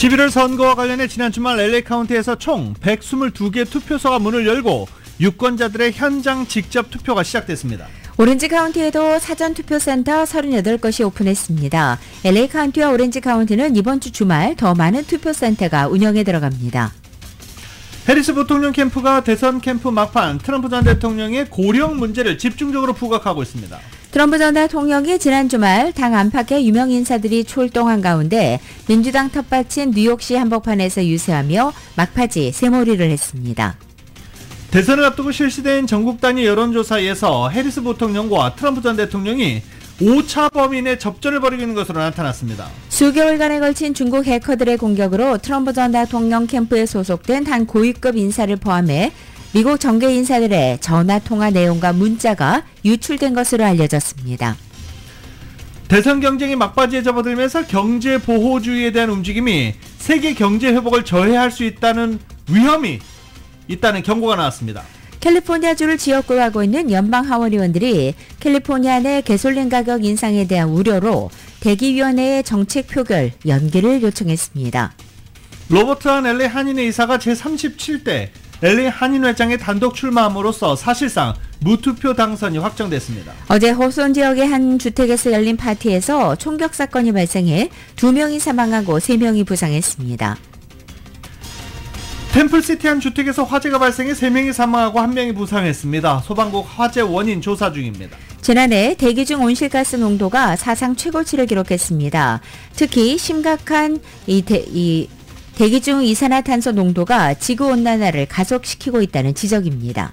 11월 선거와 관련해 지난 주말 LA 카운티에서 총 122개 투표소가 문을 열고 유권자들의 현장 직접 투표가 시작됐습니다. 오렌지 카운티에도 사전 투표센터 38곳이 오픈했습니다. LA 카운티와 오렌지 카운티는 이번 주 주말 더 많은 투표센터가 운영에 들어갑니다. 해리스 부통령 캠프가 대선 캠프 막판 트럼프 전 대통령의 고령 문제를 집중적으로 부각하고 있습니다. 트럼프 전 대통령이 지난 주말 당 안팎의 유명 인사들이 출동한 가운데 민주당 텃밭인 뉴욕시 한복판에서 유세하며 막바지 세몰이를 했습니다. 대선을 앞두고 실시된 전국 단위 여론조사에서 해리스 부통령과 트럼프 전 대통령이 5차 범인의 접전을 벌이고 있는 것으로 나타났습니다. 수개월간에 걸친 중국 해커들의 공격으로 트럼프 전 대통령 캠프에 소속된 한 고위급 인사를 포함해 미국 정계 인사들의 전화 통화 내용과 문자가 유출된 것으로 알려졌습니다. 대선 경쟁이 막바지에 접어들면서 경제 보호주의에 대한 움직임이 세계 경제 회복을 저해할 수 있다는 위험이 있다는 경고가 나왔습니다. 캘리포니아주를 지역구로 하고 있는 연방 하원 의원들이 캘리포니아 내 개솔린 가격 인상에 대한 우려로 대기위원회의 정책 표결 연기를 요청했습니다. 로버트 한 LA 한인의 이사가 제37대 LA 한인회장에 단독 출마함으로써 사실상 무투표 당선이 확정됐습니다. 어제 호손 지역의 한 주택에서 열린 파티에서 총격 사건이 발생해 두 명이 사망하고 세 명이 부상했습니다. 템플시티 한 주택에서 화재가 발생해 3명이 사망하고 1명이 부상했습니다. 소방국 화재 원인 조사 중입니다. 지난해 대기 중 온실가스 농도가 사상 최고치를 기록했습니다. 특히 심각한 이, 대, 이 대기 중 이산화탄소 농도가 지구온난화를 가속시키고 있다는 지적입니다.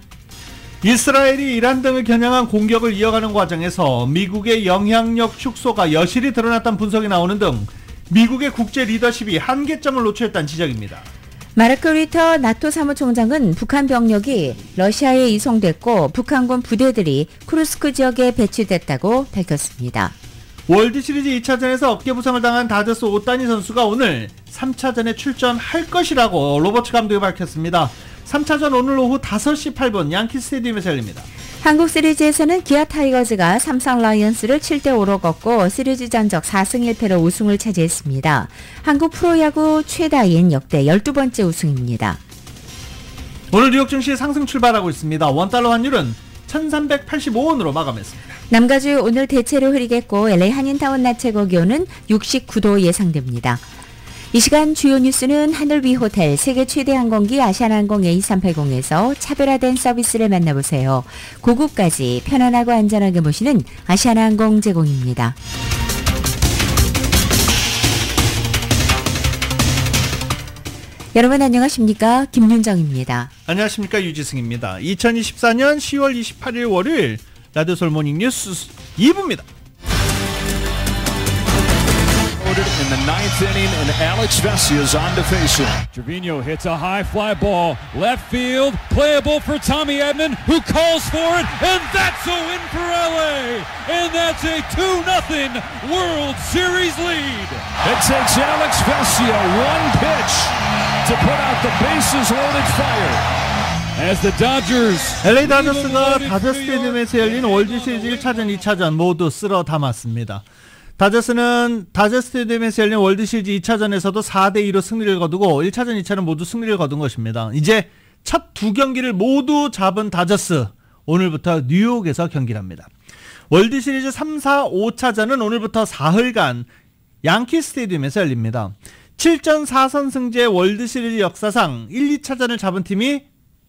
이스라엘이 이란 등을 겨냥한 공격을 이어가는 과정에서 미국의 영향력 축소가 여실히 드러났다는 분석이 나오는 등 미국의 국제 리더십이 한계점을 노출했다는 지적입니다. 마르크 뤼터 나토 사무총장은 북한 병력이 러시아에 이송됐고 북한군 부대들이 쿠르스크 지역에 배치됐다고 밝혔습니다. 월드시리즈 2차전에서 어깨 부상을 당한 다저스 오타니 선수가 오늘 3차전에 출전할 것이라고 로버츠 감독이 밝혔습니다. 3차전 오늘 오후 5시 8분 양키 스테디움에서 열립니다. 한국 시리즈에서는 기아 타이거즈가 삼성 라이온즈를 7대5로 꺾고 시리즈 전적 4승 1패로 우승을 차지했습니다. 한국 프로야구 최다인 역대 12번째 우승입니다. 오늘 뉴욕 증시 상승 출발하고 있습니다. 원달러 환율은 1385원으로 마감했습니다. 남가주 오늘 대체로 흐리겠고 LA 한인타운 낮 최고 기온은 69도 예상됩니다. 이 시간 주요 뉴스는 하늘 위 호텔 세계 최대 항공기 아시아나항공 A380에서 차별화된 서비스를 만나보세요. 고국까지 편안하고 안전하게 모시는 아시아나항공 제공입니다. 여러분 안녕하십니까 김윤정입니다. 안녕하십니까 유지승입니다. 2024년 10월 28일 월요일 라디오 솔모닝 뉴스 2부입니다. in the ninth inning, and Alex Vesia is on to face him. Trevino hits a high fly ball, left field, playable for Tommy Edmond, who calls for it, and that's a win for LA, and that's a 2 0 World Series lead. It takes Alex Vesia one pitch to put out the bases loaded fire. As the Dodgers LA 다저스가 다저 스테디움에서 열린 월드 시리즈 1차전, 2차전 모두 쓸어 담았습니다. 다저스는 다저 스테디움에서 열린 월드 시리즈 2차전에서도 4대 2로 승리를 거두고 1차전, 2차전 모두 승리를 거둔 것입니다. 이제 첫 두 경기를 모두 잡은 다저스 오늘부터 뉴욕에서 경기를 합니다. 월드 시리즈 3, 4, 5차전은 오늘부터 사흘간 양키 스테디움에서 열립니다. 7전 4선승제 월드 시리즈 역사상 1, 2차전을 잡은 팀이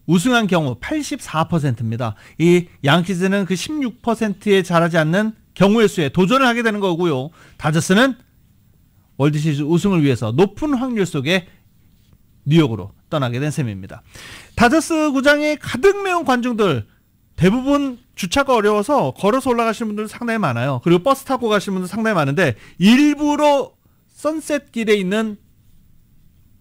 우승한 경우 84%입니다. 이 양키즈는 그 16%에 달하지 않는 경우의 수에 도전을 하게 되는 거고요. 다저스는 월드시리즈 우승을 위해서 높은 확률 속에 뉴욕으로 떠나게 된 셈입니다. 다저스 구장에 가득 메운 관중들 대부분 주차가 어려워서 걸어서 올라가시는 분들 상당히 많아요. 그리고 버스 타고 가시는 분들 상당히 많은데 일부러 선셋 길에 있는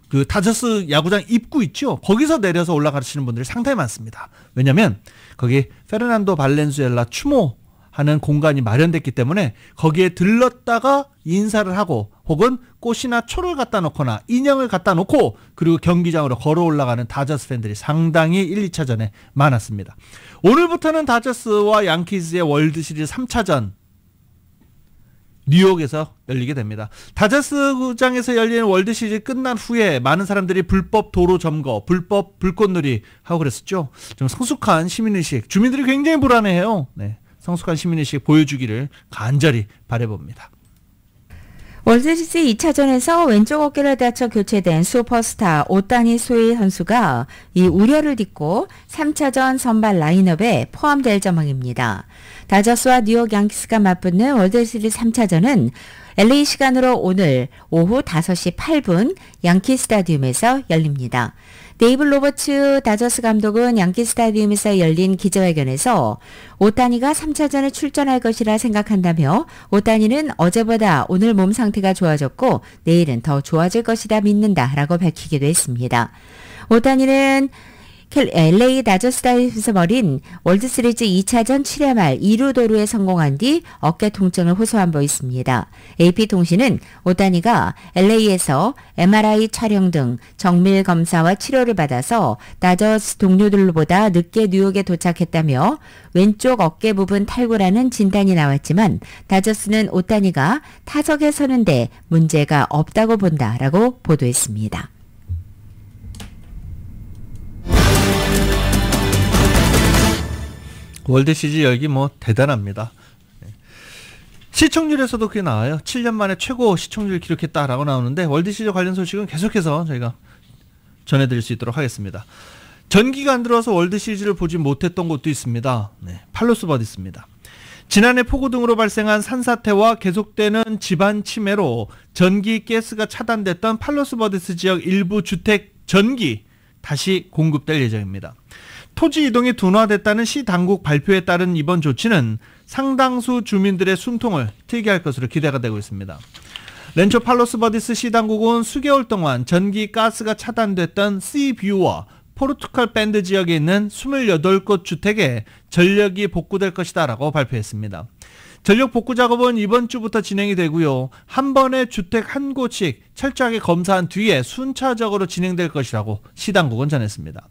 그 다저스 야구장 입구 있죠. 거기서 내려서 올라가시는 분들이 상당히 많습니다. 왜냐하면 거기 페르난도 발렌수엘라 추모 하는 공간이 마련됐기 때문에 거기에 들렀다가 인사를 하고 혹은 꽃이나 초를 갖다 놓거나 인형을 갖다 놓고 그리고 경기장으로 걸어 올라가는 다저스 팬들이 상당히 1, 2차전에 많았습니다. 오늘부터는 다저스와 양키즈의 월드 시리즈 3차전 뉴욕에서 열리게 됩니다. 다저스구장에서 열리는 월드 시리즈 끝난 후에 많은 사람들이 불법 도로 점거, 불법 불꽃놀이 하고 그랬었죠. 좀 성숙한 시민의식, 주민들이 굉장히 불안해해요. 네, 성숙한 시민의식 보여주기를 간절히 바래봅니다. 월드시리즈 2차전에서 왼쪽 어깨를 다쳐 교체된 슈퍼스타 오타니 소이 선수가 이 우려를 딛고 3차전 선발 라인업에 포함될 전망입니다. 다저스와 뉴욕 양키스가 맞붙는 월드시리즈 3차전은 LA 시간으로 오늘 오후 5시 8분 양키 스타디움에서 열립니다. 데이브 로버츠 다저스 감독은 양키 스타디움에서 열린 기자회견에서 오타니가 3차전에 출전할 것이라 생각한다며 오타니는 어제보다 오늘 몸 상태가 좋아졌고 내일은 더 좋아질 것이다 믿는다라고 밝히기도 했습니다. 오타니는 LA 다저 스타디움에서 벌인 월드시리즈 2차전 7회 말 2루 도루에 성공한 뒤 어깨 통증을 호소한 바 있습니다. AP통신은 오다니가 LA에서 MRI 촬영 등 정밀 검사와 치료를 받아서 다저스 동료들보다 늦게 뉴욕에 도착했다며 왼쪽 어깨 부분 탈구라는 진단이 나왔지만 다저스는 오다니가 타석에 서는데 문제가 없다고 본다라고 보도했습니다. 월드 시리즈 열기 뭐 대단합니다. 네. 시청률에서도 그게 나와요. 7년 만에 최고 시청률 기록했다라고 나오는데 월드 시리즈 관련 소식은 계속해서 저희가 전해드릴 수 있도록 하겠습니다. 전기가 안 들어와서 월드 시리즈를 보지 못했던 곳도 있습니다. 네, 팔로스 버디스입니다. 지난해 폭우 등으로 발생한 산사태와 계속되는 지반 침하로 전기 가스가 차단됐던 팔로스 버디스 지역 일부 주택 전기 다시 공급될 예정입니다. 토지 이동이 둔화됐다는 시 당국 발표에 따른 이번 조치는 상당수 주민들의 숨통을 트게 할 것으로 기대가 되고 있습니다. 랜초 팔로스 버디스 시 당국은 수개월 동안 전기 가스가 차단됐던 시뷰와 포르투갈 벤드 지역에 있는 28곳 주택에 전력이 복구될 것이다라고 발표했습니다. 전력 복구 작업은 이번 주부터 진행이 되고요. 한 번에 주택 한 곳씩 철저하게 검사한 뒤에 순차적으로 진행될 것이라고 시당국은 전했습니다.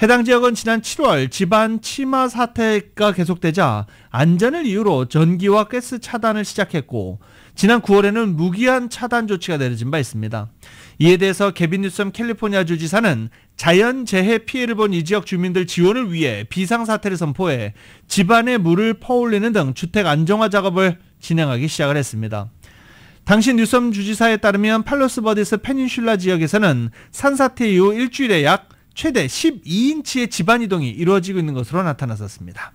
해당 지역은 지난 7월 지반 침하 사태가 계속되자 안전을 이유로 전기와 가스 차단을 시작했고 지난 9월에는 무기한 차단 조치가 내려진 바 있습니다. 이에 대해서 개빈 뉴섬 캘리포니아 주지사는 자연재해 피해를 본 이 지역 주민들 지원을 위해 비상사태를 선포해 지반의 물을 퍼올리는 등 주택 안정화 작업을 진행하기 시작을 했습니다. 당시 뉴섬 주지사에 따르면 팔로스 버디스 페닌슐라 지역에서는 산사태 이후 일주일에 약 최대 12인치의 집안 이동이 이루어지고 있는 것으로 나타났었습니다.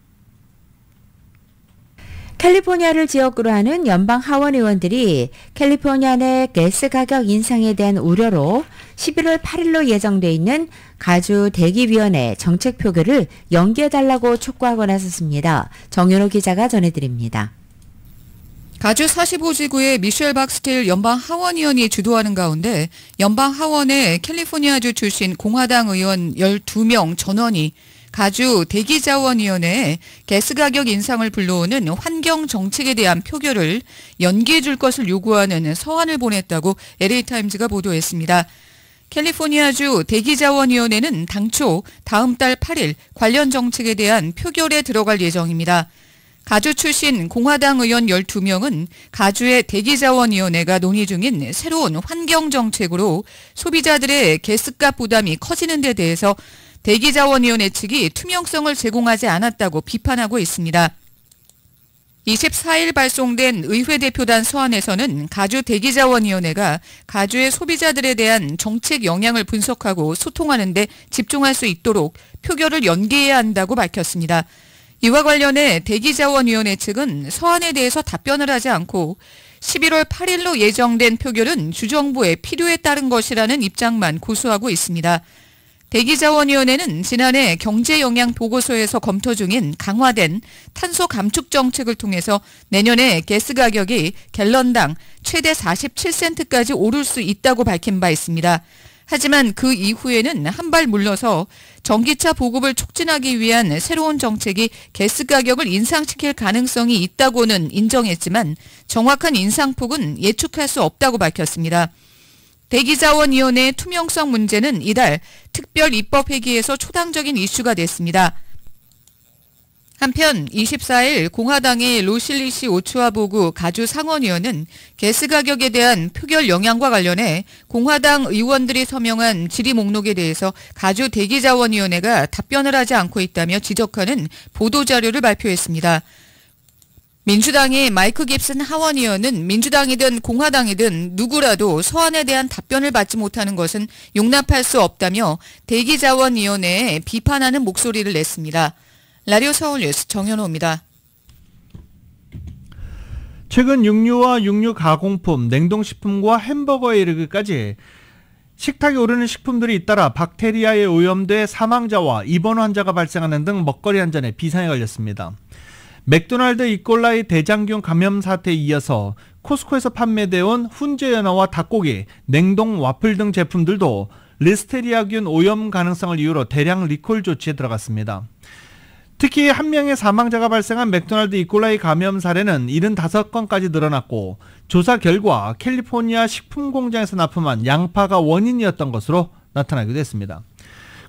캘리포니아를 지역으로 하는 연방 하원 의원들이 캘리포니아 내 가스 가격 인상에 대한 우려로 11월 8일로 예정돼 있는 가주 대기위원회 정책 표결을 연기해달라고 촉구하고 나섰습니다. 정윤호 기자가 전해드립니다. 가주 45지구의 미셸 박스틸 연방 하원의원이 주도하는 가운데 연방 하원의 캘리포니아주 출신 공화당 의원 12명 전원이 가주 대기자원위원회에 가스 가격 인상을 불러오는 환경 정책에 대한 표결을 연기해 줄 것을 요구하는 서한을 보냈다고 LA타임즈가 보도했습니다. 캘리포니아주 대기자원위원회는 당초 다음 달 8일 관련 정책에 대한 표결에 들어갈 예정입니다. 가주 출신 공화당 의원 12명은 가주의 대기자원위원회가 논의 중인 새로운 환경정책으로 소비자들의 가스값 부담이 커지는 데 대해서 대기자원위원회 측이 투명성을 제공하지 않았다고 비판하고 있습니다. 24일 발송된 의회 대표단 서한에서는 가주 대기자원위원회가 가주의 소비자들에 대한 정책 영향을 분석하고 소통하는 데 집중할 수 있도록 표결을 연기해야 한다고 밝혔습니다. 이와 관련해 대기자원위원회 측은 서한에 대해서 답변을 하지 않고 11월 8일로 예정된 표결은 주정부의 필요에 따른 것이라는 입장만 고수하고 있습니다. 대기자원위원회는 지난해 경제영향 보고서에서 검토 중인 강화된 탄소 감축 정책을 통해서 내년에 가스 가격이 갤런당 최대 47센트까지 오를 수 있다고 밝힌 바 있습니다. 하지만 그 이후에는 한 발 물러서 전기차 보급을 촉진하기 위한 새로운 정책이 가스 가격을 인상시킬 가능성이 있다고는 인정했지만 정확한 인상폭은 예측할 수 없다고 밝혔습니다. 대기자원위원회 투명성 문제는 이달 특별 입법 회기에서 초당적인 이슈가 됐습니다. 한편 24일 공화당의 로실리시 오초아 보그 가주 상원의원은 개스 가격에 대한 표결 영향과 관련해 공화당 의원들이 서명한 질의 목록에 대해서 가주 대기자원위원회가 답변을 하지 않고 있다며 지적하는 보도자료를 발표했습니다. 민주당의 마이크 깁슨 하원의원은 민주당이든 공화당이든 누구라도 서한에 대한 답변을 받지 못하는 것은 용납할 수 없다며 대기자원위원회에 비판하는 목소리를 냈습니다. 라디오 서울 뉴스 정현호입니다. 최근 육류와 육류 가공품, 냉동식품과 햄버거에 이르기까지 식탁에 오르는 식품들이 잇따라 박테리아에 오염돼 사망자와 입원 환자가 발생하는 등 먹거리 한잔에 비상에 걸렸습니다. 맥도날드 E. coli 대장균 감염 사태에 이어서 코스코에서 판매되어 온 훈제 연어와 닭고기, 냉동 와플 등 제품들도 리스테리아균 오염 가능성을 이유로 대량 리콜 조치에 들어갔습니다. 특히 한 명의 사망자가 발생한 맥도날드 E. coli 감염 사례는 75건까지 늘어났고 조사 결과 캘리포니아 식품 공장에서 납품한 양파가 원인이었던 것으로 나타나기도 했습니다.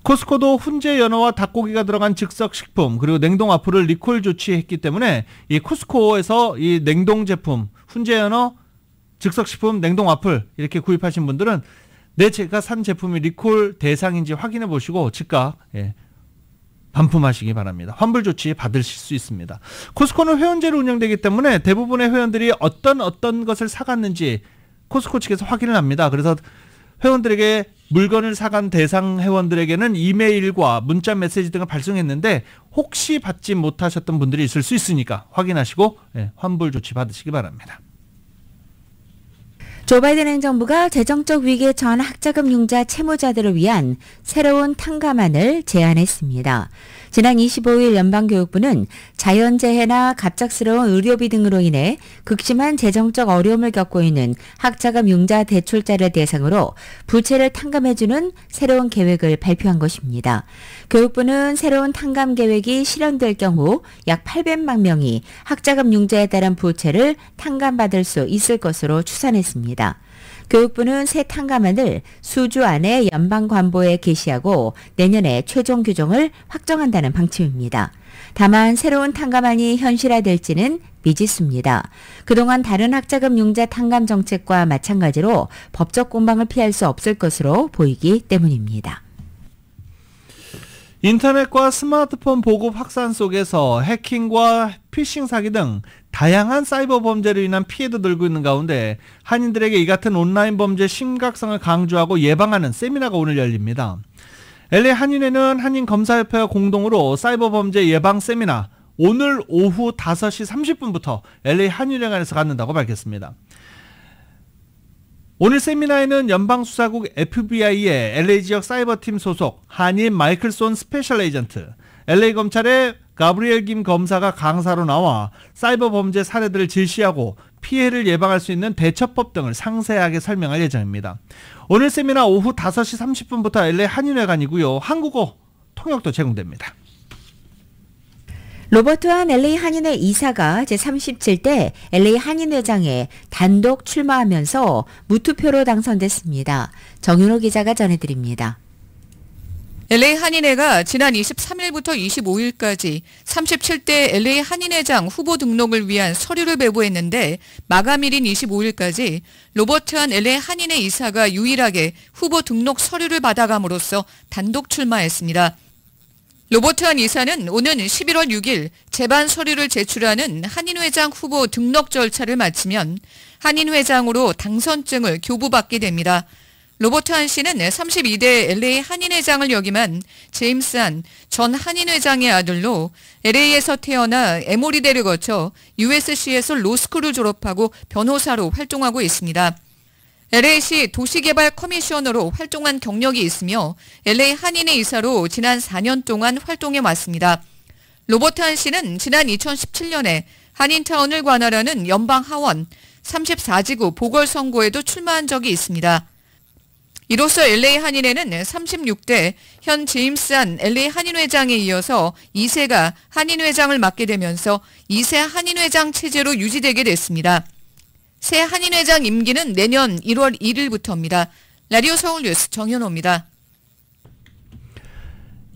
코스코도 훈제 연어와 닭고기가 들어간 즉석 식품 그리고 냉동 와플을 리콜 조치했기 때문에 이 코스코에서 이 냉동 제품 훈제 연어 즉석 식품 냉동 와플 이렇게 구입하신 분들은 내 제가 산 제품이 리콜 대상인지 확인해 보시고 즉각 예, 반품하시기 바랍니다. 환불 조치 받으실 수 있습니다. 코스코는 회원제로 운영되기 때문에 대부분의 회원들이 어떤 어떤 것을 사갔는지 코스코 측에서 확인을 합니다. 그래서 회원들에게 물건을 사간 대상 회원들에게는 이메일과 문자 메시지 등을 발송했는데 혹시 받지 못하셨던 분들이 있을 수 있으니까 확인하시고 예, 환불 조치 받으시기 바랍니다. 조 바이든 행정부가 재정적 위기에 처한 학자금 융자 채무자들을 위한 새로운 탕감안을 제안했습니다. 지난 25일 연방교육부는 자연재해나 갑작스러운 의료비 등으로 인해 극심한 재정적 어려움을 겪고 있는 학자금 융자 대출자를 대상으로 부채를 탕감해주는 새로운 계획을 발표한 것입니다. 교육부는 새로운 탕감 계획이 실현될 경우 약 800만 명이 학자금 융자에 따른 부채를 탕감받을 수 있을 것으로 추산했습니다. 교육부는 새 탕감안을 수주 안에 연방관보에 게시하고 내년에 최종 규정을 확정한다는 방침입니다. 다만 새로운 탕감안이 현실화될지는 미지수입니다. 그동안 다른 학자금 융자 탕감 정책과 마찬가지로 법적 공방을 피할 수 없을 것으로 보이기 때문입니다. 인터넷과 스마트폰 보급 확산 속에서 해킹과 피싱 사기 등 다양한 사이버 범죄로 인한 피해도 늘고 있는 가운데 한인들에게 이 같은 온라인 범죄 심각성을 강조하고 예방하는 세미나가 오늘 열립니다. LA 한인회는 한인 검사협회와 공동으로 사이버 범죄 예방 세미나 오늘 오후 5시 30분부터 LA 한인회관에서 갖는다고 밝혔습니다. 오늘 세미나에는 연방수사국 FBI의 LA 지역 사이버팀 소속 한인 마이클 손 special agent, LA 검찰의 가브리엘 김 검사가 강사로 나와 사이버 범죄 사례들을 제시하고 피해를 예방할 수 있는 대처법 등을 상세하게 설명할 예정입니다. 오늘 세미나 오후 5시 30분부터 LA 한인회관이고요. 한국어 통역도 제공됩니다. 로버트 한 LA 한인회 이사가 제37대 LA 한인회장에 단독 출마하면서 무투표로 당선됐습니다. 정윤호 기자가 전해드립니다. LA 한인회가 지난 23일부터 25일까지 37대 LA 한인회장 후보 등록을 위한 서류를 배부했는데 마감일인 25일까지 로버트한 LA 한인회 이사가 유일하게 후보 등록 서류를 받아감으로써 단독 출마했습니다. 로버트한 이사는 오는 11월 6일 재반 서류를 제출하는 한인회장 후보 등록 절차를 마치면 한인회장으로 당선증을 교부받게 됩니다. 로버트 한 씨는 32대 LA 한인회장을 역임한 제임스 한 전 한인회장의 아들로 LA에서 태어나 에모리대를 거쳐 USC에서 로스쿨을 졸업하고 변호사로 활동하고 있습니다. LA시 도시개발 커미셔너로 활동한 경력이 있으며 LA 한인회 이사로 지난 4년 동안 활동해 왔습니다. 로버트 한 씨는 지난 2017년에 한인타운을 관할하는 연방 하원 34지구 보궐선거에도 출마한 적이 있습니다. 이로써 LA 한인회는 36대 현 제임스한 LA 한인회장에 이어서 2세가 한인회장을 맡게 되면서 2세 한인회장 체제로 유지되게 됐습니다. 새 한인회장 임기는 내년 1월 1일부터입니다. 라디오 서울 뉴스 정현호입니다.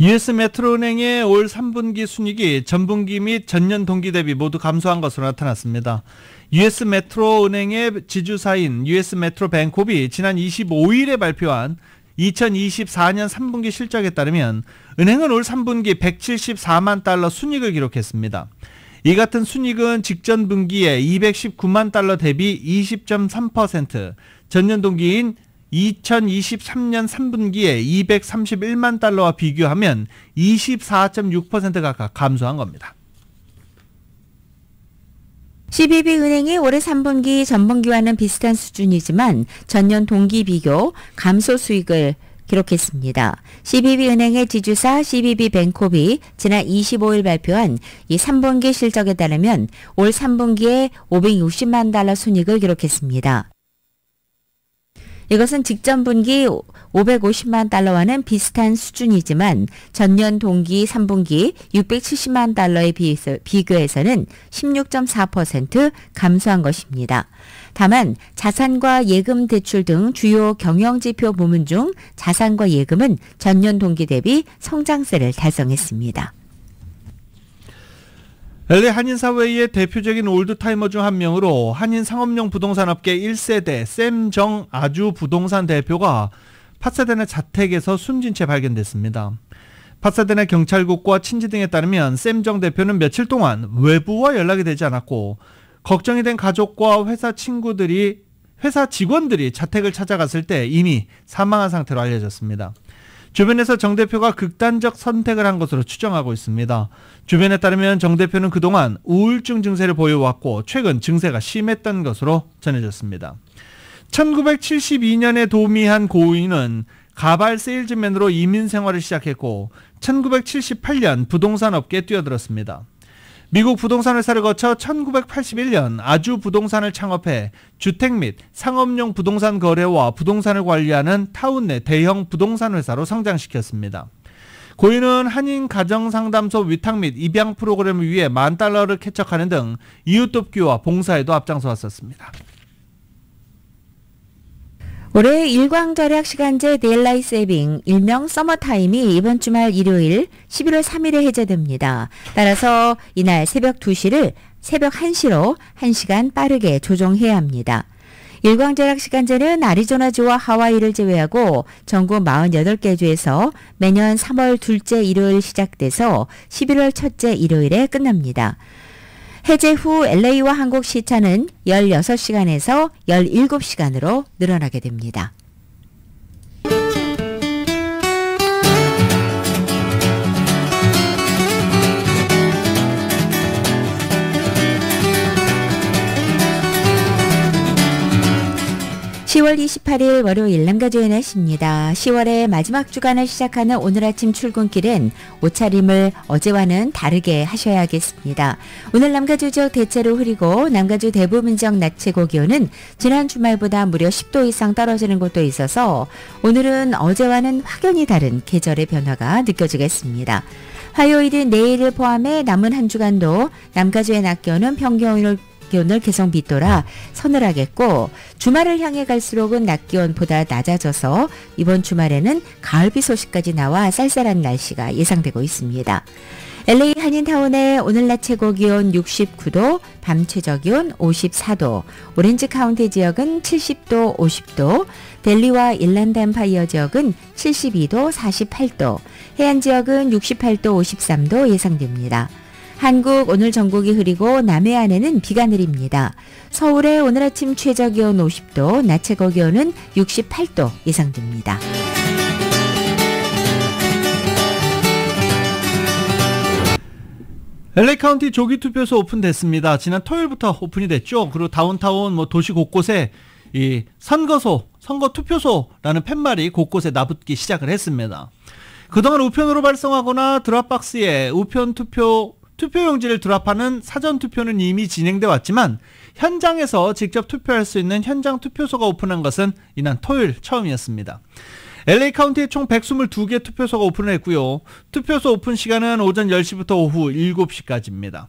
US 메트로은행의 올 3분기 순이익이 전분기 및 전년 동기 대비 모두 감소한 것으로 나타났습니다. US 메트로은행의 지주사인 US 메트로 뱅콥이 지난 25일에 발표한 2024년 3분기 실적에 따르면 은행은 올 3분기 174만 달러 순이익을 기록했습니다. 이 같은 순이익은 직전 분기에 219만 달러 대비 20.3%, 전년 동기인 2023년 3분기에 231만 달러와 비교하면 24.6%가 감소한 겁니다. CBB 은행이 올해 3분기 전분기와는 비슷한 수준이지만 전년 동기 비교 감소 수익을 기록했습니다. CBB 은행의 지주사 CBB 뱅코비 지난 25일 발표한 이 3분기 실적에 따르면 올 3분기에 560만 달러 순이익을 기록했습니다. 이것은 직전 분기 550만 달러와는 비슷한 수준이지만 전년 동기 3분기 670만 달러에 비교해서는 16.4% 감소한 것입니다. 다만 자산과 예금 대출 등 주요 경영지표 부문 중 자산과 예금은 전년 동기 대비 성장세를 달성했습니다. LA 한인사회의 대표적인 올드타이머 중 한 명으로 한인 상업용 부동산업계 1세대 샘정 아주 부동산 대표가 파사데나 자택에서 숨진 채 발견됐습니다. 파사데나 경찰국과 친지 등에 따르면 샘정 대표는 며칠 동안 외부와 연락이 되지 않았고 걱정이 된 가족과 회사 친구들이 회사 직원들이 자택을 찾아갔을 때 이미 사망한 상태로 알려졌습니다. 주변에서 정 대표가 극단적 선택을 한 것으로 추정하고 있습니다. 주변에 따르면 정 대표는 그동안 우울증 증세를 보여왔고 최근 증세가 심했던 것으로 전해졌습니다. 1972년에 도미한 고인은 가발 세일즈맨으로 이민 생활을 시작했고 1978년 부동산 업계에 뛰어들었습니다. 미국 부동산 회사를 거쳐 1981년 아주 부동산을 창업해 주택 및 상업용 부동산 거래와 부동산을 관리하는 타운 내 대형 부동산 회사로 성장시켰습니다. 고인은 한인 가정상담소 위탁 및 입양 프로그램을 위해 만 달러를 쾌척하는 등 이웃 돕기와 봉사에도 앞장서 왔었습니다. 올해 일광절약 시간제 Daylight Saving 일명 서머타임이 이번 주말 일요일 11월 3일에 해제됩니다. 따라서 이날 새벽 2시를 새벽 1시로 1시간 빠르게 조정해야 합니다. 일광절약 시간제는 아리조나주와 하와이를 제외하고 전국 48개 주에서 매년 3월 둘째 일요일 시작돼서 11월 첫째 일요일에 끝납니다. 해제 후 LA와 한국 시차는 16시간에서 17시간으로 늘어나게 됩니다. 10월 28일 월요일 남가주의 날씨입니다. 10월의 마지막 주간을 시작하는 오늘 아침 출근길은 옷차림을 어제와는 다르게 하셔야겠습니다. 오늘 남가주 지역 대체로 흐리고 남가주 대부분 지역 낮 최고 기온은 지난 주말보다 무려 10도 이상 떨어지는 곳도 있어서 오늘은 어제와는 확연히 다른 계절의 변화가 느껴지겠습니다. 화요일은 내일을 포함해 남은 한 주간도 남가주의 낮 기온은 평균을 기온을 계속 밑돌아 서늘하겠고 주말을 향해 갈수록은 낮 기온보다 낮아져서 이번 주말에는 가을비 소식까지 나와 쌀쌀한 날씨가 예상되고 있습니다. LA 한인타운의 오늘 낮 최고 기온 69도, 밤 최저 기온 54도, 오렌지 카운티 지역은 70도, 50도, 델리와 일란드 엠파이어 지역은 72도, 48도, 해안 지역은 68도, 53도 예상됩니다. 한국 오늘 전국이 흐리고 남해안에는 비가 내립니다. 서울의 오늘 아침 최저 기온 50도, 낮 최고 기온은 68도 예상됩니다. LA 카운티 조기 투표소 오픈됐습니다. 지난 토요일부터 오픈이 됐죠. 그리고 다운타운 뭐 도시 곳곳에 이 선거소, 선거 투표소라는 팻말이 곳곳에 나붙기 시작을 했습니다. 그동안 우편으로 발송하거나 drop box에 우편 투표 투표용지를 drop하는 사전 투표는 이미 진행돼 왔지만 현장에서 직접 투표할 수 있는 현장 투표소가 오픈한 것은 이날 토요일 처음이었습니다. LA 카운티에 총 122개 투표소가 오픈을 했고요. 투표소 오픈 시간은 오전 10시부터 오후 7시까지입니다.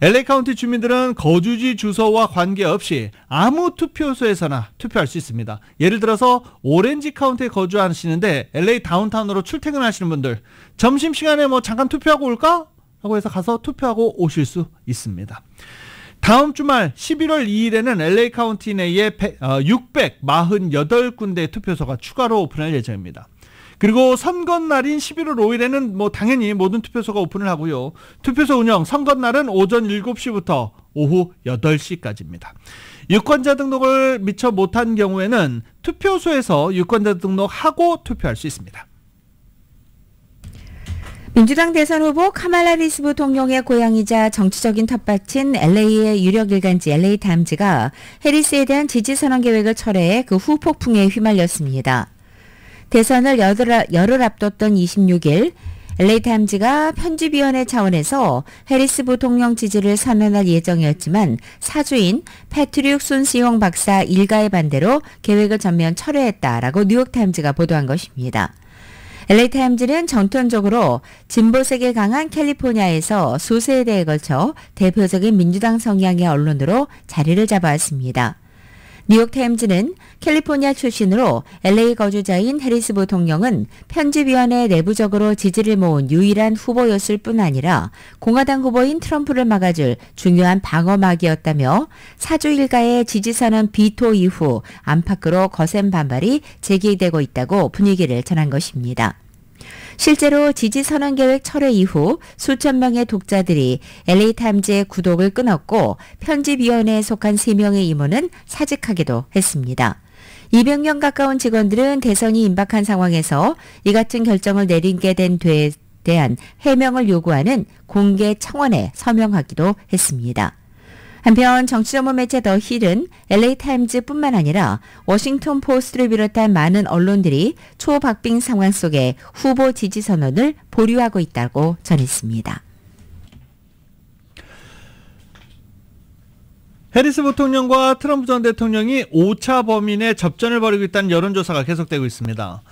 LA 카운티 주민들은 거주지 주소와 관계없이 아무 투표소에서나 투표할 수 있습니다. 예를 들어서 오렌지 카운티에 거주하시는데 LA 다운타운으로 출퇴근하시는 분들 점심시간에 뭐 잠깐 투표하고 올까? 라고 해서 가서 투표하고 오실 수 있습니다. 다음 주말 11월 2일에는 LA 카운티 내에 648군데 의 투표소가 추가로 오픈할 예정입니다. 그리고 선거날인 11월 5일에는 뭐 당연히 모든 투표소가 오픈을 하고요. 투표소 운영 선거날은 오전 7시부터 오후 8시까지입니다. 유권자 등록을 미처 못한 경우에는 투표소에서 유권자 등록하고 투표할 수 있습니다. 민주당 대선 후보 카말라 해리스 부통령의 고향이자 정치적인 텃밭인 LA의 유력 일간지 LA 타임즈가 해리스에 대한 지지 선언 계획을 철회해 그 후폭풍에 휘말렸습니다. 대선을 열흘 앞뒀던 26일 LA타임즈가 편집위원회 차원에서 해리스 부통령 지지를 선언할 예정이었지만 사주인 패트릭 순시옹 박사 일가의 반대로 계획을 전면 철회했다라고 뉴욕 타임즈가 보도한 것입니다. LA타임즈는 전통적으로 진보색에 강한 캘리포니아에서 수세에 대해 걸쳐 대표적인 민주당 성향의 언론으로 자리를 잡아왔습니다. 뉴욕타임즈는 캘리포니아 출신으로 LA 거주자인 해리스 부통령은 편집위원회 내부적으로 지지를 모은 유일한 후보였을 뿐 아니라 공화당 후보인 트럼프를 막아줄 중요한 방어막이었다며 사주 일가의 지지선언 비토 이후 안팎으로 거센 반발이 제기되고 있다고 분위기를 전한 것입니다. 실제로 지지 선언 계획 철회 이후 수천 명의 독자들이 LA타임즈의 구독을 끊었고 편집위원회에 속한 3명의 임원은 사직하기도 했습니다. 200명 가까운 직원들은 대선이 임박한 상황에서 이 같은 결정을 내리게 된 데 대한 해명을 요구하는 공개 청원에 서명하기도 했습니다. 한편 정치 전문 매체 더 힐은 LA타임즈뿐만 아니라 워싱턴 포스트를 비롯한 많은 언론들이 초박빙 상황 속에 후보 지지 선언을 보류하고 있다고 전했습니다. 해리스 부통령과 트럼프 전 대통령이 오차범위 내 접전을 벌이고 있다는 여론조사가 계속되고 있습니다.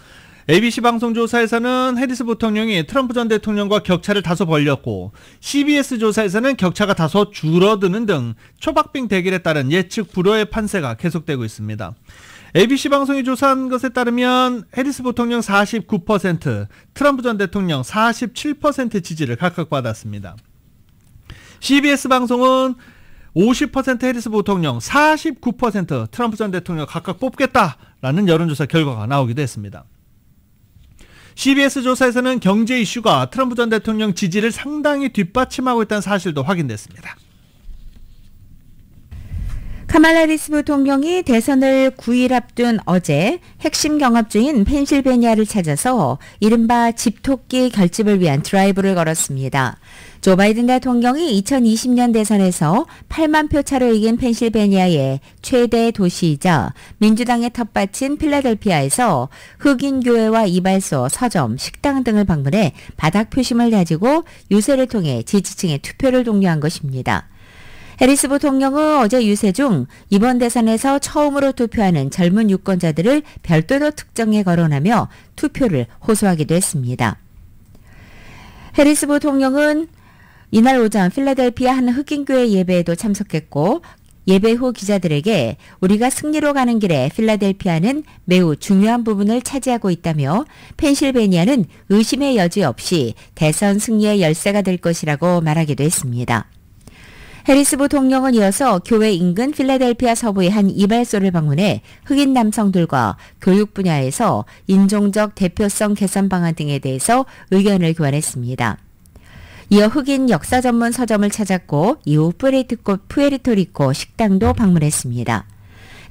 ABC 방송 조사에서는 해리스 부통령이 트럼프 전 대통령과 격차를 다소 벌렸고 CBS 조사에서는 격차가 다소 줄어드는 등 초박빙 대결에 따른 예측 불허의 판세가 계속되고 있습니다. ABC 방송이 조사한 것에 따르면 해리스 부통령 49%, 트럼프 전 대통령 47% 지지를 각각 받았습니다. CBS 방송은 50% 해리스 부통령, 49% 트럼프 전 대통령 각각 뽑겠다라는 여론조사 결과가 나오기도 했습니다. CBS 조사에서는 경제 이슈가 트럼프 전 대통령 지지를 상당히 뒷받침하고 있다는 사실도 확인됐습니다. 카말라 해리스 부통령이 대선을 9일 앞둔 어제 핵심 경합주인 펜실베니아를 찾아서 이른바 집토끼 결집을 위한 드라이브를 걸었습니다. 조 바이든 대통령이 2020년 대선에서 8만 표 차로 이긴 펜실베니아의 최대 도시이자 민주당의 텃밭인 필라델피아에서 흑인 교회와 이발소, 서점, 식당 등을 방문해 바닥 표심을 다지고 유세를 통해 지지층의 투표를 독려한 것입니다. 해리스 부통령은 어제 유세 중 이번 대선에서 처음으로 투표하는 젊은 유권자들을 별도로 특정해 거론하며 투표를 호소하기도 했습니다. 해리스 부통령은 이날 오전 필라델피아 한 흑인교회 예배에도 참석했고 예배 후 기자들에게 우리가 승리로 가는 길에 필라델피아는 매우 중요한 부분을 차지하고 있다며 펜실베니아는 의심의 여지 없이 대선 승리의 열쇠가 될 것이라고 말하기도 했습니다. 해리스 부통령은 이어서 교회 인근 필라델피아 서부의 한 이발소를 방문해 흑인 남성들과 교육 분야에서 인종적 대표성 개선 방안 등에 대해서 의견을 교환했습니다. 이어 흑인 역사 전문 서점을 찾았고 이후 푸에르토리코 식당도 방문했습니다.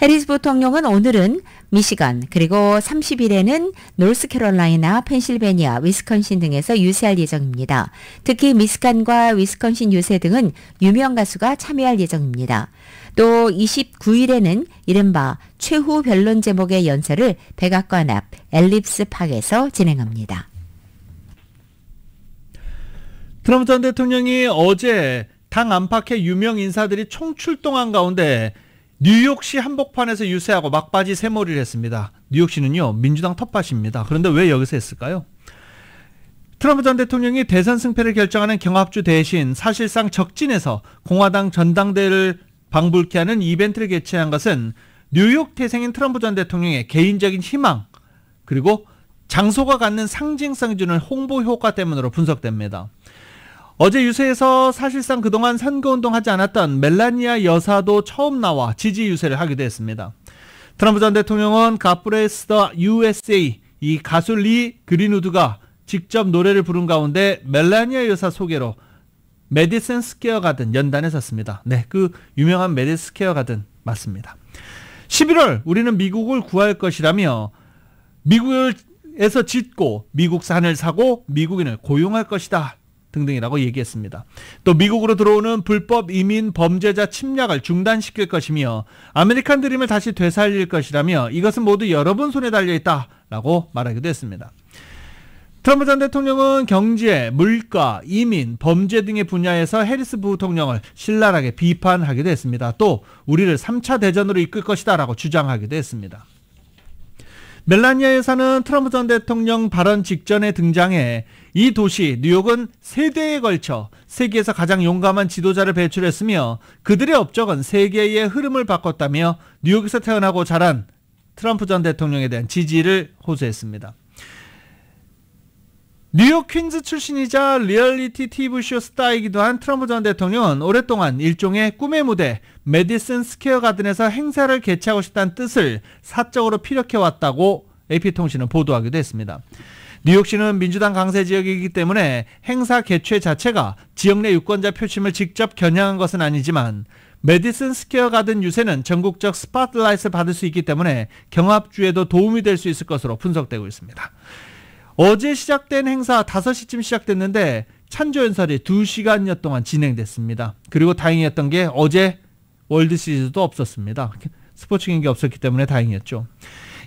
해리스 부통령은 오늘은 미시간 그리고 30일에는 노스캐롤라이나, 펜실베니아, 위스컨신 등에서 유세할 예정입니다. 특히 미스칸과 위스컨신 유세 등은 유명 가수가 참여할 예정입니다. 또 29일에는 이른바 최후 변론 제목의 연설을 백악관 앞 엘립스 팍에서 진행합니다. 트럼프 전 대통령이 어제 당 안팎의 유명 인사들이 총출동한 가운데 뉴욕시 한복판에서 유세하고 막바지 새몰이를 했습니다. 뉴욕시는요 민주당 텃밭입니다. 그런데 왜 여기서 했을까요? 트럼프 전 대통령이 대선 승패를 결정하는 경합주 대신 사실상 적진에서 공화당 전당대회를 방불케 하는 이벤트를 개최한 것은 뉴욕 태생인 트럼프 전 대통령의 개인적인 희망 그리고 장소가 갖는 상징성이 주는 홍보 효과 때문으로 분석됩니다. 어제 유세에서 사실상 그동안 선거운동 하지 않았던 멜라니아 여사도 처음 나와 지지 유세를 하기도 했습니다. 트럼프 전 대통령은 가프레스 더 USA 이 가수 리 그린우드가 직접 노래를 부른 가운데 멜라니아 여사 소개로 메디슨 스퀘어 가든 연단에 섰습니다. 네, 그 유명한 메디슨 스퀘어 가든 맞습니다. 11월 우리는 미국을 구할 것이라며 미국에서 짓고 미국산을 사고 미국인을 고용할 것이다 등등이라고 얘기했습니다. 또 미국으로 들어오는 불법 이민 범죄자 침략을 중단시킬 것이며 아메리칸 드림을 다시 되살릴 것이라며 이것은 모두 여러분 손에 달려 있다라고 말하기도 했습니다. 트럼프 전 대통령은 경제, 물가, 이민, 범죄 등의 분야에서 해리스 부통령을 신랄하게 비판하기도 했습니다. 또 우리를 3차 대전으로 이끌 것이다라고 주장하기도 했습니다. 멜라니아 여사는 트럼프 전 대통령 발언 직전에 등장해 이 도시 뉴욕은 세대에 걸쳐 세계에서 가장 용감한 지도자를 배출했으며 그들의 업적은 세계의 흐름을 바꿨다며 뉴욕에서 태어나고 자란 트럼프 전 대통령에 대한 지지를 호소했습니다. 뉴욕 퀸즈 출신이자 리얼리티 TV쇼 스타이기도 한 트럼프 전 대통령은 오랫동안 일종의 꿈의 무대 메디슨 스퀘어 가든에서 행사를 개최하고 싶다는 뜻을 사적으로 피력해왔다고 AP통신은 보도하기도 했습니다. 뉴욕시는 민주당 강세 지역이기 때문에 행사 개최 자체가 지역 내 유권자 표심을 직접 겨냥한 것은 아니지만 메디슨 스퀘어 가든 유세는 전국적 스포트라이트를 받을 수 있기 때문에 경합주에도 도움이 될 수 있을 것으로 분석되고 있습니다. 어제 시작된 행사 5시쯤 시작됐는데 찬조 연설이 2시간여 동안 진행됐습니다. 그리고 다행이었던 게 어제 월드 시리즈도 없었습니다. 스포츠 경기 없었기 때문에 다행이었죠.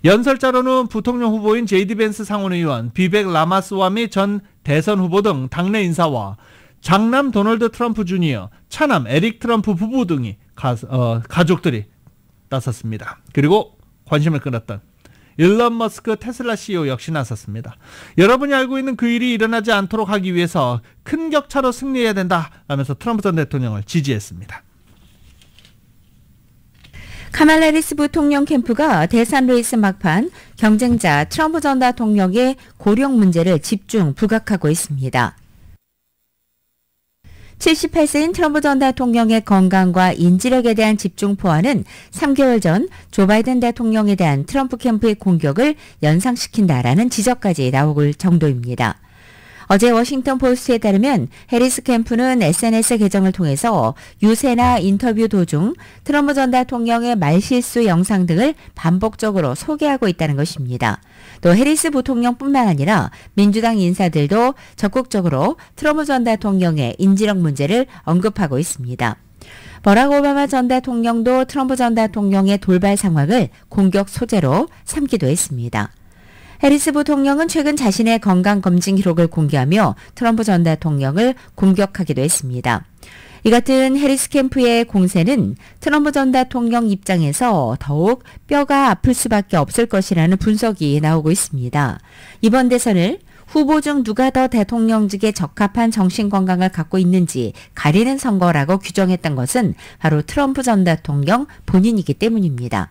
연설자로는 부통령 후보인 제이디 벤스 상원 의원, 비백 라마스와미 전 대선 후보 등 당내 인사와 장남 도널드 트럼프 주니어, 차남 에릭 트럼프 부부 등이 가, 어, 가족들이 나섰습니다. 그리고 관심을 끌었던 일론 머스크 테슬라 CEO 역시 나섰습니다. 여러분이 알고 있는 그 일이 일어나지 않도록 하기 위해서 큰 격차로 승리해야 된다 라면서 트럼프 전 대통령을 지지했습니다. 카말라 해리스 부통령 캠프가 대선 레이스 막판 경쟁자 트럼프 전 대통령의 고령 문제를 집중 부각하고 있습니다. 78세인 트럼프 전 대통령의 건강과 인지력에 대한 집중 포화는 3개월 전 조 바이든 대통령에 대한 트럼프 캠프의 공격을 연상시킨다라는 지적까지 나올 정도입니다. 어제 워싱턴 포스트에 따르면 해리스 캠프는 SNS 계정을 통해서 유세나 인터뷰 도중 트럼프 전 대통령의 말실수 영상 등을 반복적으로 소개하고 있다는 것입니다. 또 해리스 부통령뿐만 아니라 민주당 인사들도 적극적으로 트럼프 전 대통령의 인지력 문제를 언급하고 있습니다. 버락 오바마 전 대통령도 트럼프 전 대통령의 돌발 상황을 공격 소재로 삼기도 했습니다. 해리스 부통령은 최근 자신의 건강 검진 기록을 공개하며 트럼프 전 대통령을 공격하기도 했습니다. 이 같은 해리스 캠프의 공세는 트럼프 전 대통령 입장에서 더욱 뼈가 아플 수밖에 없을 것이라는 분석이 나오고 있습니다. 이번 대선을 후보 중 누가 더 대통령직에 적합한 정신건강을 갖고 있는지 가리는 선거라고 규정했던 것은 바로 트럼프 전 대통령 본인이기 때문입니다.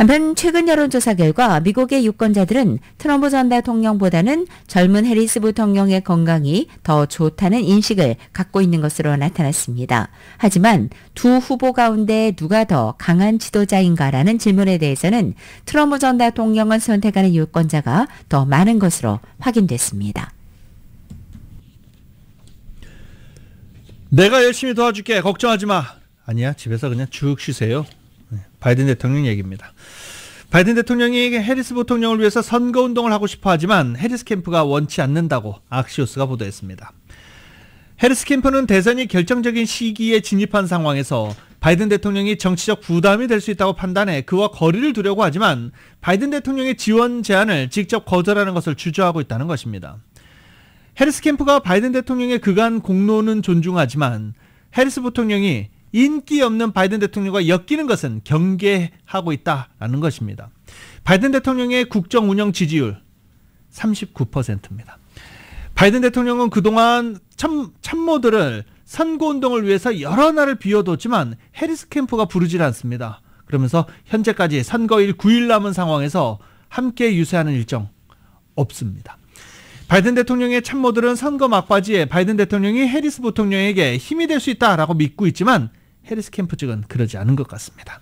한편 최근 여론조사 결과 미국의 유권자들은 트럼프 전 대통령보다는 젊은 해리스 부통령의 건강이 더 좋다는 인식을 갖고 있는 것으로 나타났습니다. 하지만 두 후보 가운데 누가 더 강한 지도자인가라는 질문에 대해서는 트럼프 전 대통령을 선택하는 유권자가 더 많은 것으로 확인됐습니다. 내가 열심히 도와줄게. 걱정하지 마. 아니야. 집에서 그냥 쭉 쉬세요. 네, 바이든 대통령 얘기입니다. 바이든 대통령이 해리스 부통령을 위해서 선거 운동을 하고 싶어 하지만 해리스 캠프가 원치 않는다고 악시오스가 보도했습니다. 해리스 캠프는 대선이 결정적인 시기에 진입한 상황에서 바이든 대통령이 정치적 부담이 될 수 있다고 판단해 그와 거리를 두려고 하지만 바이든 대통령의 지원 제안을 직접 거절하는 것을 주저하고 있다는 것입니다. 해리스 캠프가 바이든 대통령의 그간 공로는 존중하지만 해리스 부통령이 인기 없는 바이든 대통령과 엮이는 것은 경계하고 있다라는 것입니다. 바이든 대통령의 국정 운영 지지율 39%입니다. 바이든 대통령은 그동안 참, 참모들을 선거운동을 위해서 여러 날을 비워뒀지만 해리스 캠프가 부르질 않습니다. 그러면서 현재까지 선거일 9일 남은 상황에서 함께 유세하는 일정 없습니다. 바이든 대통령의 참모들은 선거 막바지에 바이든 대통령이 해리스 부통령에게 힘이 될 수 있다라고 믿고 있지만 해리스 캠프 측은 그러지 않은 것 같습니다.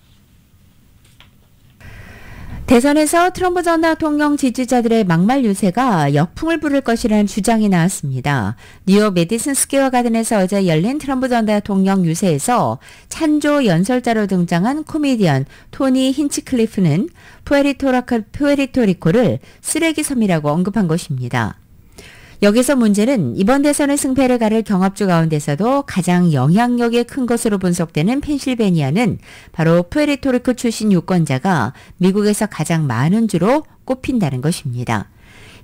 대선에서 트럼프 전 대통령 지지자들의 막말 유세가 역풍을 부를 것이라는 주장이 나왔습니다. 뉴욕 메디슨 스퀘어 가든에서 어제 열린 트럼프 전 대통령 유세에서 찬조 연설자로 등장한 코미디언 토니 힌치클리프는 푸에리토리코를 쓰레기 섬이라고 언급한 것입니다. 여기서 문제는 이번 대선의 승패를 가를 경합주 가운데서도 가장 영향력이 큰 것으로 분석되는 펜실베니아는 바로 푸에르토리코 출신 유권자가 미국에서 가장 많은 주로 꼽힌다는 것입니다.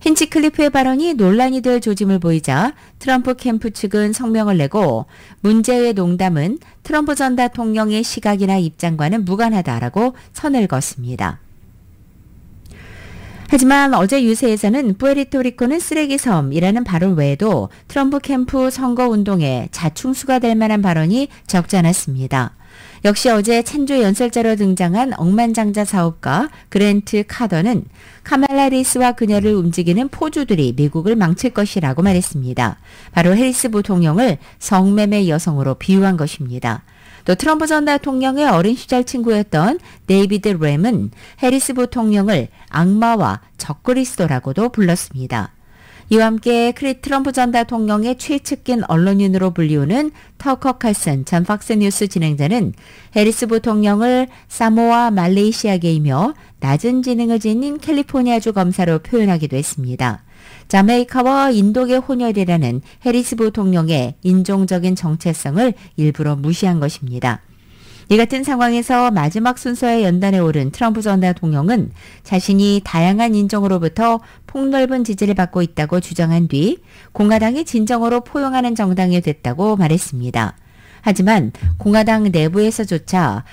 힌치클리프의 발언이 논란이 될 조짐을 보이자 트럼프 캠프 측은 성명을 내고 문제의 농담은 트럼프 전 대통령의 시각이나 입장과는 무관하다라고 선을 그었습니다. 하지만 어제 유세에서는 뿌에르토리코는 쓰레기 섬이라는 발언 외에도 트럼프 캠프 선거 운동에 자충수가 될 만한 발언이 적지 않았습니다. 역시 어제 찬조 연설자로 등장한 억만장자 사업가 그랜트 카더는 카말라 해리스와 그녀를 움직이는 포주들이 미국을 망칠 것이라고 말했습니다. 바로 해리스 부통령을 성매매 여성으로 비유한 것입니다. 또 트럼프 전 대통령의 어린 시절 친구였던 데이비드 램은 해리스 부통령을 악마와 적그리스도라고도 불렀습니다. 이와 함께 크리 트럼프 전 대통령의 최측근 언론인으로 불리우는 터커 칼슨 전 팍스뉴스 진행자는 해리스 부통령을 사모아 말레이시아계이며 낮은 지능을 지닌 캘리포니아주 검사로 표현하기도 했습니다. 자메이카와 인도계 혼혈이라는 해리스 부통령의 인종적인 정체성을 일부러 무시한 것입니다. 이 같은 상황에서 마지막 순서에 연단에 오른 트럼프 전 대통령은 자신이 다양한 인종으로부터 폭넓은 지지를 받고 있다고 주장한 뒤 공화당이 진정으로 포용하는 정당이 됐다고 말했습니다. 하지만 공화당 내부에서조차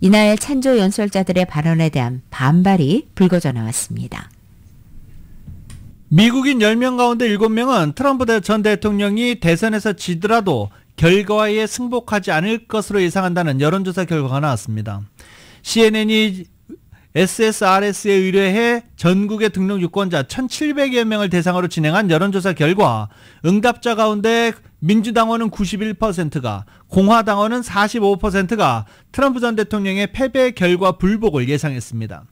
이날 찬조 연설자들의 발언에 대한 반발이 불거져 나왔습니다. 미국인 10명 가운데 7명은 트럼프 전 대통령이 대선에서 지더라도 결과에 승복하지 않을 것으로 예상한다는 여론조사 결과가 나왔습니다. CNN이 SSRS에 의뢰해 전국의 등록 유권자 1,700여 명을 대상으로 진행한 여론조사 결과 응답자 가운데 민주당원은 91%가 공화당원은 45%가 트럼프 전 대통령의 패배 결과 불복을 예상했습니다.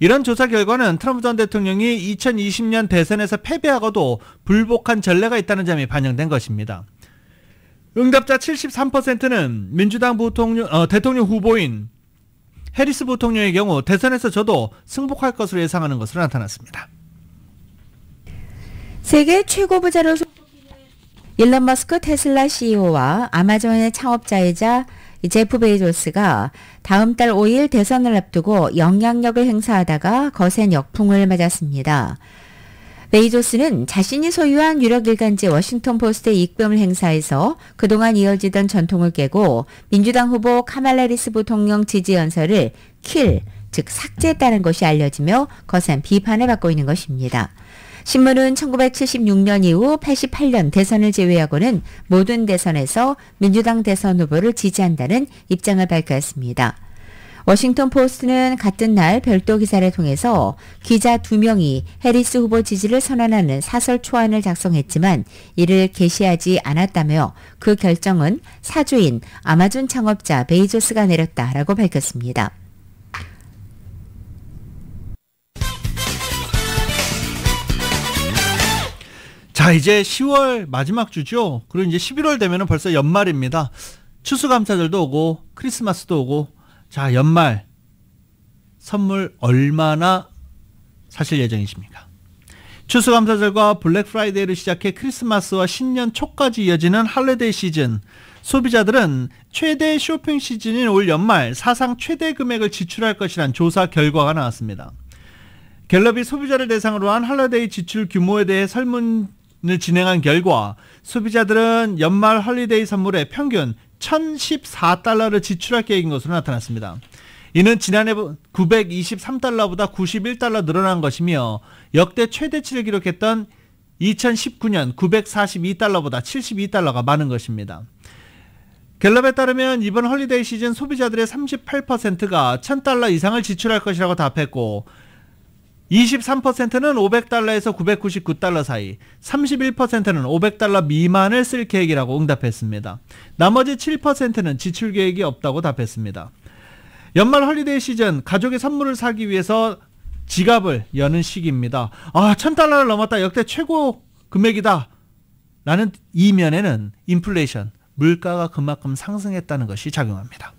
이런 조사 결과는 트럼프 전 대통령이 2020년 대선에서 패배하고도 불복한 전례가 있다는 점이 반영된 것입니다. 응답자 73%는 민주당 부통령, 어, 대통령 후보인 해리스 부통령의 경우 대선에서 저도 승복할 것으로 예상하는 것으로 나타났습니다. 세계 최고 부자로 일론 머스크 테슬라 CEO와 아마존의 창업자이자 제프 베이조스가 다음 달 5일 대선을 앞두고 영향력을 행사하다가 거센 역풍을 맞았습니다. 베이조스는 자신이 소유한 유력 일간지 워싱턴 포스트에 입김을 행사해서 그동안 이어지던 전통을 깨고 민주당 후보 카말라 해리스 부통령 지지 사설을 kill, 즉 삭제했다는 것이 알려지며 거센 비판을 받고 있는 것입니다. 신문은 1976년 이후 88년 대선을 제외하고는 모든 대선에서 민주당 대선 후보를 지지한다는 입장을 밝혔습니다. 워싱턴 포스트는 같은 날 별도 기사를 통해서 기자 두 명이 해리스 후보 지지를 선언하는 사설 초안을 작성했지만 이를 게시하지 않았다며 그 결정은 사주인 아마존 창업자 베이조스가 내렸다라고 밝혔습니다. 자, 이제 10월 마지막 주죠. 그리고 이제 11월 되면 벌써 연말입니다. 추수감사절도 오고 크리스마스도 오고 자, 연말 선물 얼마나 사실 예정이십니까? 추수감사절과 블랙 프라이데이를 시작해 크리스마스와 신년 초까지 이어지는 holiday 시즌. 소비자들은 최대 쇼핑 시즌인 올 연말 사상 최대 금액을 지출할 것이란 조사 결과가 나왔습니다. 갤럽이 소비자를 대상으로 한 holiday 지출 규모에 대해 설문 을 진행한 결과 소비자들은 연말 holiday 선물에 평균 1014달러를 지출할 계획인 것으로 나타났습니다. 이는 지난해 923달러보다 91달러 늘어난 것이며 역대 최대치를 기록했던 2019년 942달러보다 72달러가 많은 것입니다. 갤럽에 따르면 이번 헐리데이 시즌 소비자들의 38%가 1000달러 이상을 지출할 것이라고 답했고 23%는 500달러에서 999달러 사이, 31%는 500달러 미만을 쓸 계획이라고 응답했습니다. 나머지 7%는 지출 계획이 없다고 답했습니다. 연말 holiday 시즌 가족의 선물을 사기 위해서 지갑을 여는 시기입니다. 아, 1000달러를 넘었다. 역대 최고 금액이다. 라는 이면에는 인플레이션, 물가가 그만큼 상승했다는 것이 작용합니다.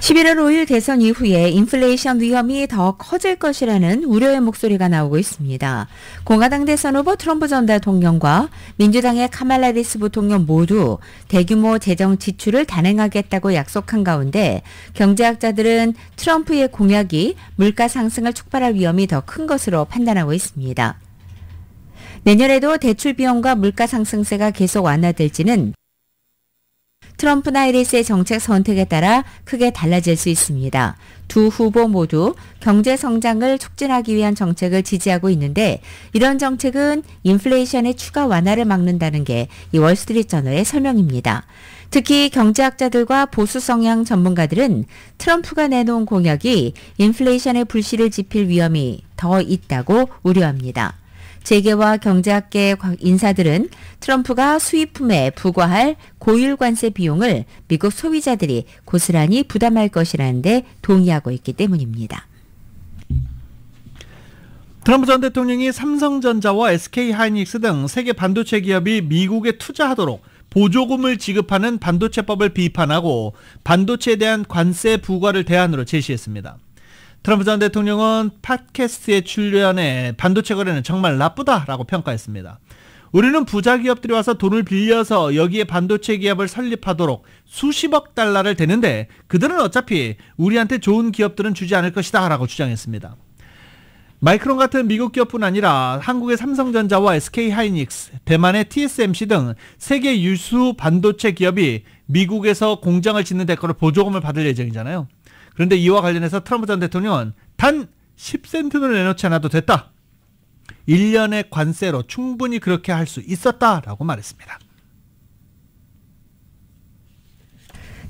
11월 5일 대선 이후에 인플레이션 위험이 더 커질 것이라는 우려의 목소리가 나오고 있습니다. 공화당 대선 후보 트럼프 전 대통령과 민주당의 카말라 해리스 부통령 모두 대규모 재정 지출을 단행하겠다고 약속한 가운데 경제학자들은 트럼프의 공약이 물가 상승을 촉발할 위험이 더 큰 것으로 판단하고 있습니다. 내년에도 대출 비용과 물가 상승세가 계속 완화될지는 트럼프나 해리스의 정책 선택에 따라 크게 달라질 수 있습니다. 두 후보 모두 경제 성장을 촉진하기 위한 정책을 지지하고 있는데 이런 정책은 인플레이션의 추가 완화를 막는다는 게 이 월스트리트저널의 설명입니다. 특히 경제학자들과 보수 성향 전문가들은 트럼프가 내놓은 공약이 인플레이션의 불씨를 지필 위험이 더 있다고 우려합니다. 재계와 경제학계 인사들은 트럼프가 수입품에 부과할 고율 관세 비용을 미국 소비자들이 고스란히 부담할 것이라는데 동의하고 있기 때문입니다. 트럼프 전 대통령이 삼성전자와 SK 하이닉스 등 세계 반도체 기업이 미국에 투자하도록 보조금을 지급하는 반도체법을 비판하고 반도체에 대한 관세 부과를 대안으로 제시했습니다. 트럼프 전 대통령은 팟캐스트에 출연해 반도체 거래는 정말 나쁘다라고 평가했습니다. 우리는 부자 기업들이 와서 돈을 빌려서 여기에 반도체 기업을 설립하도록 수십억 달러를 대는데 그들은 어차피 우리한테 좋은 기업들은 주지 않을 것이다 라고 주장했습니다. 마이크론 같은 미국 기업뿐 아니라 한국의 삼성전자와 SK 하이닉스, 대만의 TSMC 등 세계 유수 반도체 기업이 미국에서 공장을 짓는 대가로 보조금을 받을 예정이잖아요. 그런데 이와 관련해서 트럼프 전 대통령은 단 10센트도 내놓지 않아도 됐다. 1년의 관세로 충분히 그렇게 할 수 있었다라고 말했습니다.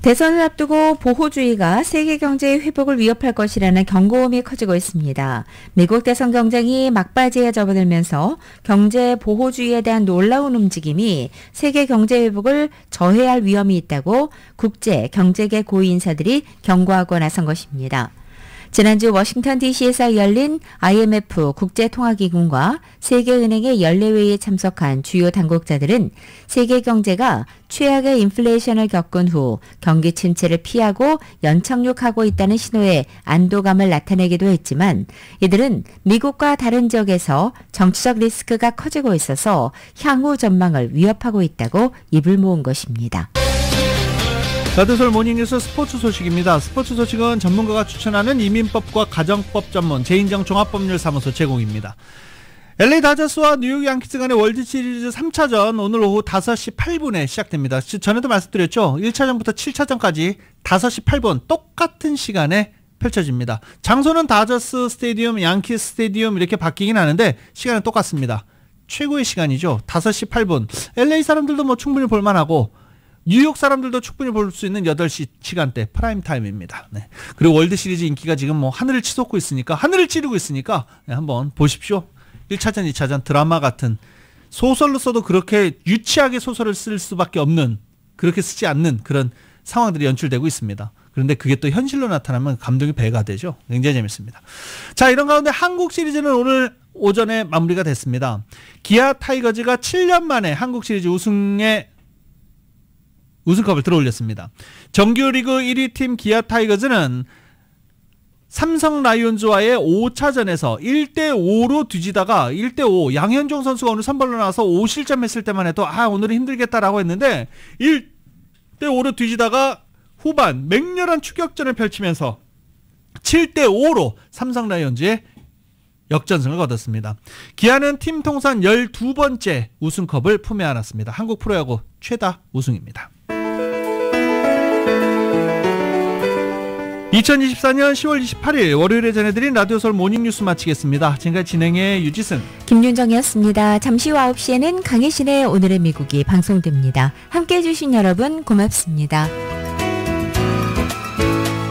대선을 앞두고 보호주의가 세계 경제의 회복을 위협할 것이라는 경고음이 커지고 있습니다. 미국 대선 경쟁이 막바지에 접어들면서 경제 보호주의에 대한 놀라운 움직임이 세계 경제 회복을 저해할 위험이 있다고 국제 경제계 고위 인사들이 경고하고 나선 것입니다. 지난주 워싱턴 DC에서 열린 IMF 국제통화기금과 세계은행의 연례회의에 참석한 주요 당국자들은 세계 경제가 최악의 인플레이션을 겪은 후 경기 침체를 피하고 연착륙하고 있다는 신호에 안도감을 나타내기도 했지만 이들은 미국과 다른 지역에서 정치적 리스크가 커지고 있어서 향후 전망을 위협하고 있다고 입을 모은 것입니다. 자드솔 모닝뉴스 스포츠 소식입니다. 스포츠 소식은 전문가가 추천하는 이민법과 가정법 전문 제인정 종합법률사무소 제공입니다. LA 다저스와 뉴욕 양키스 간의 월드 시리즈 3차전 오늘 오후 5시 8분에 시작됩니다. 전에도 말씀드렸죠. 1차전부터 7차전까지 5시 8분 똑같은 시간에 펼쳐집니다. 장소는 다저스 스테디움, 양키스 스테디움 이렇게 바뀌긴 하는데 시간은 똑같습니다. 최고의 시간이죠. 5시 8분. LA 사람들도 뭐 충분히 볼만하고 뉴욕 사람들도 충분히 볼 수 있는 8시 시간대 프라임 타임입니다. 네. 그리고 월드 시리즈 인기가 지금 뭐 하늘을 치솟고 있으니까 하늘을 찌르고 있으니까 네, 한번 보십시오. 1차전, 2차전 드라마 같은 소설로 써도 그렇게 유치하게 소설을 쓸 수밖에 없는 그렇게 쓰지 않는 그런 상황들이 연출되고 있습니다. 그런데 그게 또 현실로 나타나면 감동이 배가 되죠. 굉장히 재밌습니다. 자, 이런 가운데 한국 시리즈는 오늘 오전에 마무리가 됐습니다. 기아 타이거즈가 7년 만에 한국 시리즈 우승에 우승컵을 들어올렸습니다. 정규리그 1위 팀 기아 타이거즈는 삼성 라이온즈와의 5차전에서 1대5로 뒤지다가 1대5 양현종 선수가 오늘 선발로 나와서 5실점 했을 때만 해도 아 오늘은 힘들겠다라고 했는데 1대5로 뒤지다가 후반 맹렬한 추격전을 펼치면서 7대5로 삼성 라이온즈의 역전승을 거뒀습니다. 기아는 팀 통산 12번째 우승컵을 품에 안았습니다. 한국 프로야구 최다 우승입니다. 2024년 10월 28일 월요일에 전해드린 라디오설 모닝뉴스 마치겠습니다. 지금까지 진행의 유지승. 김윤정이었습니다. 잠시 후 9시에는 강혜신의 오늘의 미국이 방송됩니다. 함께해 주신 여러분 고맙습니다.